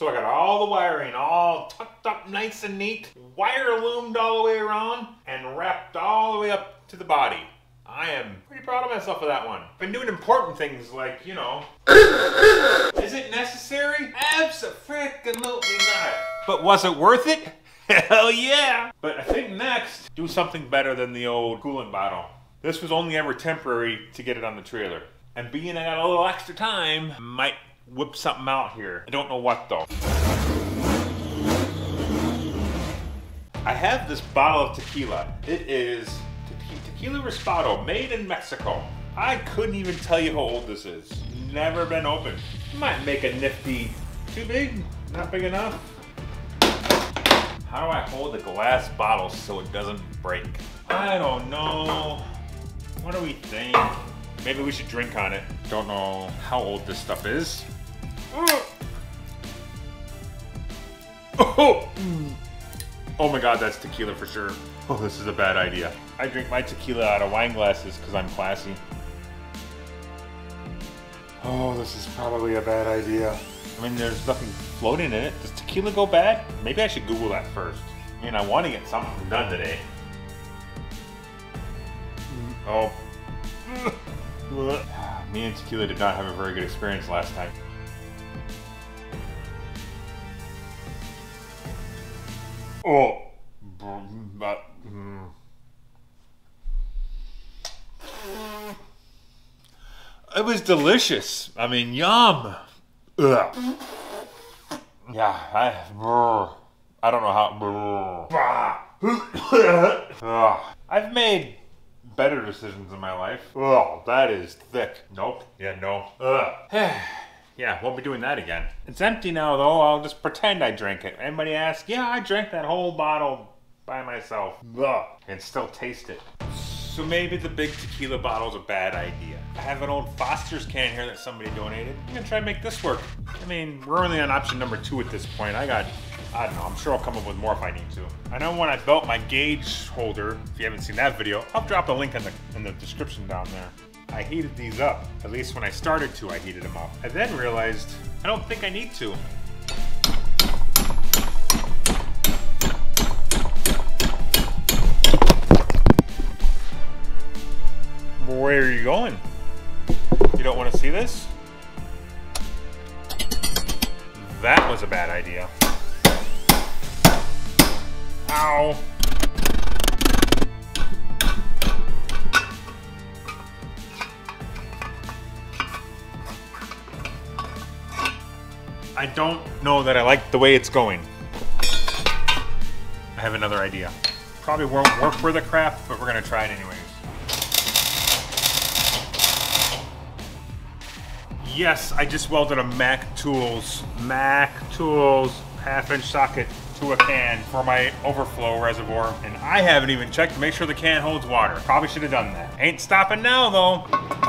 So I got all the wiring all tucked up nice and neat, wire loomed all the way around, and wrapped all the way up to the body. I am pretty proud of myself for that one. Been doing important things like, you know. Is it necessary? Absolutely not. But was it worth it? Hell yeah! But I think next, do something better than the old coolant bottle. This was only ever temporary to get it on the trailer. And being I got a little extra time, might whip something out here. I don't know what though. I have this bottle of tequila. It is te- Tequila Reposado, made in Mexico. I couldn't even tell you how old this is. Never been opened. Might make a nifty. Too big? Not big enough? How do I hold the glass bottle so it doesn't break? I don't know. What do we think? Maybe we should drink on it. Don't know how old this stuff is. Oh! Oh my god, that's tequila for sure. Oh, this is a bad idea. I drink my tequila out of wine glasses because I'm classy. Oh, this is probably a bad idea. I mean, there's nothing floating in it. Does tequila go bad? Maybe I should Google that first. I mean, I want to get something done today. Mm. Oh. Me and tequila did not have a very good experience last time. Oh. But, mm. It was delicious. I mean, yum. Ugh. Yeah, I. brr. I don't know how. I've made better decisions in my life. Oh, that is thick. Nope. Yeah, no. Ugh. yeah, won't be doing that again. It's empty now, though. I'll just pretend I drank it. Anybody ask? Yeah, I drank that whole bottle by myself. Ugh. And still taste it. So maybe the big tequila bottle's a bad idea. I have an old Foster's can here that somebody donated. I'm gonna try and make this work. I mean, we're only on option number two at this point. I got, I don't know, I'm sure I'll come up with more if I need to. I know when I built my gauge holder, if you haven't seen that video, I'll drop a link in the, in the description down there. I heated these up. At least when I started to, I heated them up. I then realized I don't think I need to. Where are you going? You don't want to see this? That was a bad idea. Ow. I don't know that I like the way it's going. I have another idea. Probably won't work for the craft, but we're gonna try it anyways. Yes, I just welded a Mac Tools, Mac Tools half inch socket to a can for my overflow reservoir. And I haven't even checked to make sure the can holds water. Probably should have done that. Ain't stopping now though.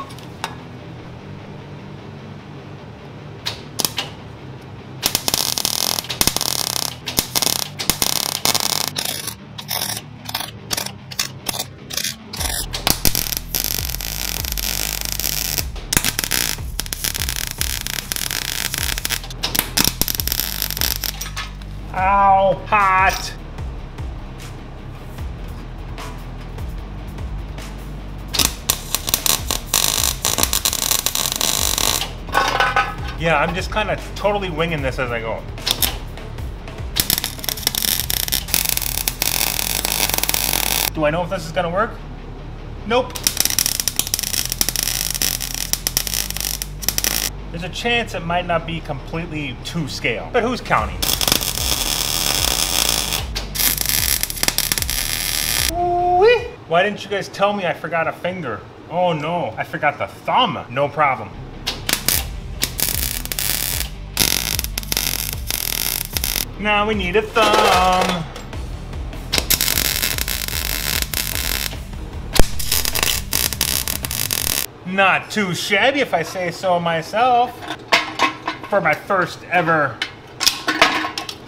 Ow, hot. Yeah, I'm just kind of totally winging this as I go. Do I know if this is gonna work? Nope. There's a chance it might not be completely to scale, but who's counting? Why didn't you guys tell me I forgot a finger? Oh no, I forgot the thumb. No problem. Now we need a thumb. Not too shabby if I say so myself. For my first ever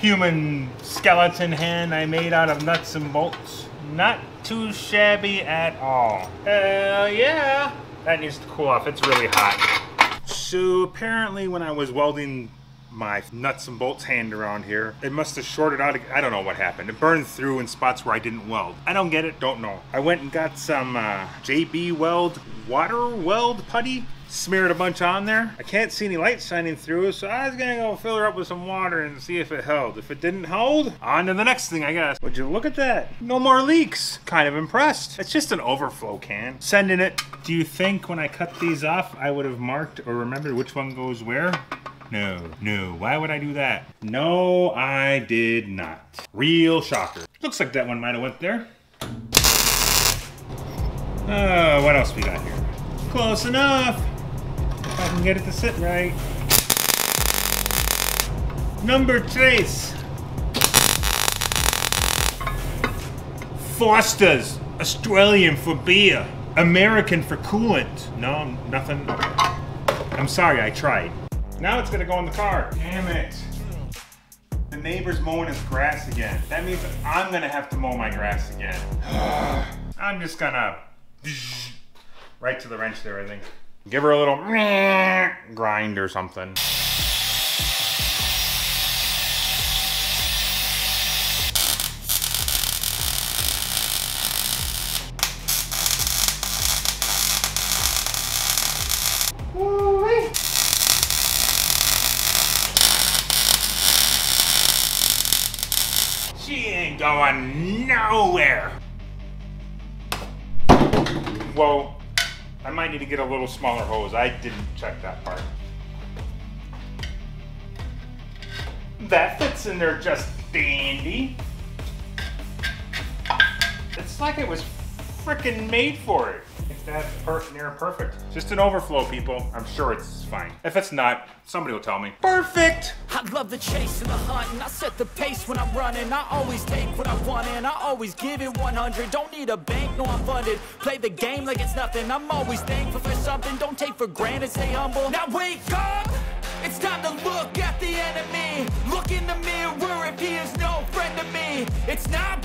human skeleton hand I made out of nuts and bolts. Not too shabby at all. Hell yeah! That needs to cool off, it's really hot. So apparently when I was welding my nuts and bolts hand around here. It must have shorted out. I don't know what happened. It burned through in spots where I didn't weld. I don't get it. Don't know. I went and got some uh, JB Weld water weld putty smeared a bunch on there. I can't see any light shining through, so I was gonna go fill her up with some water and see if it held. If it didn't hold, on to the next thing, I guess. Would you look at that? No more leaks. Kind of impressed. It's just an overflow can. Sending it. Do you think when I cut these off, I would have marked or remembered which one goes where? No, no. Why would I do that? No, I did not. Real shocker. Looks like that one might have went there. Uh, what else we got here? Close enough. If I can get it to sit right. Number trace. Foster's. Australian for beer. American for coolant. No, nothing. I'm sorry, I tried. Now it's gonna go in the car. Damn it. The neighbor's mowing his grass again. That means I'm gonna have to mow my grass again. I'm just gonna right to the wrench there, I think. Give her a little grind or something. Ain't going nowhere. Whoa. I might need to get a little smaller hose. I didn't check that part. That fits in there just dandy. It's like it was freaking made for it. If that's per near perfect. Just an overflow, people. I'm sure it's fine. If it's not, somebody will tell me. Perfect! I love the chase and the hunt and I set the pace when I'm running I always take what I want and I always give it 100 Don't need a bank, no I'm funded Play the game like it's nothing I'm always thankful for something Don't take for granted, stay humble Now wake up! It's time to look at the enemy Look in the mirror if he is no friend to me It's not